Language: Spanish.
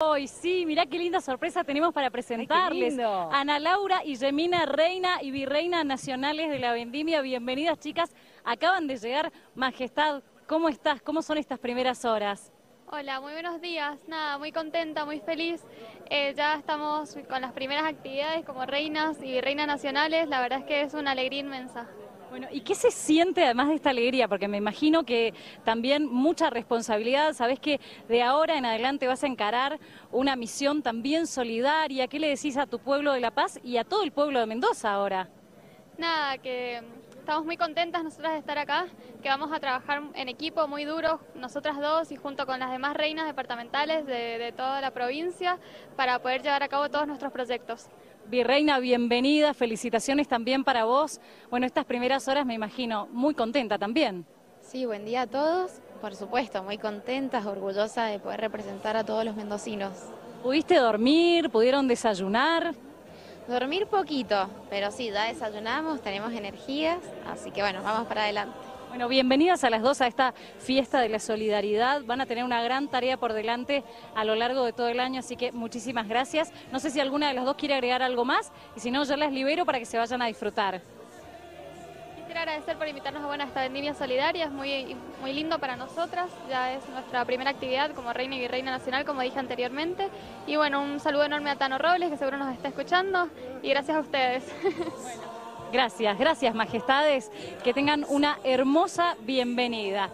Hoy sí, mirá qué linda sorpresa tenemos para presentarles. lindo. Ana Laura y Yemina Reina y Virreina Nacionales de la Vendimia. Bienvenidas, chicas. Acaban de llegar. Majestad, ¿cómo estás? ¿Cómo son estas primeras horas? Hola, muy buenos días. Nada, muy contenta, muy feliz. Eh, ya estamos con las primeras actividades como reinas y reinas nacionales. La verdad es que es una alegría inmensa. Bueno, ¿y qué se siente además de esta alegría? Porque me imagino que también mucha responsabilidad. Sabés que de ahora en adelante vas a encarar una misión también solidaria. ¿Qué le decís a tu pueblo de La Paz y a todo el pueblo de Mendoza ahora? Nada, que estamos muy contentas nosotras de estar acá, que vamos a trabajar en equipo muy duro, nosotras dos y junto con las demás reinas departamentales de, de toda la provincia, para poder llevar a cabo todos nuestros proyectos. Virreina, bienvenida, felicitaciones también para vos. Bueno, estas primeras horas me imagino muy contenta también. Sí, buen día a todos. Por supuesto, muy contentas, orgullosa de poder representar a todos los mendocinos. ¿Pudiste dormir? ¿Pudieron desayunar? Dormir poquito, pero sí, ya desayunamos, tenemos energías, así que bueno, vamos para adelante. Bueno, bienvenidas a las dos a esta fiesta de la solidaridad. Van a tener una gran tarea por delante a lo largo de todo el año, así que muchísimas gracias. No sé si alguna de las dos quiere agregar algo más y si no, yo las libero para que se vayan a disfrutar. Quisiera agradecer por invitarnos a, bueno, esta vendimia solidaria, es muy, muy lindo para nosotras, ya es nuestra primera actividad como Reina y Virreina Nacional, como dije anteriormente. Y bueno, un saludo enorme a Tano Robles, que seguro nos está escuchando, y gracias a ustedes. Gracias, gracias, majestades. Que tengan una hermosa bienvenida.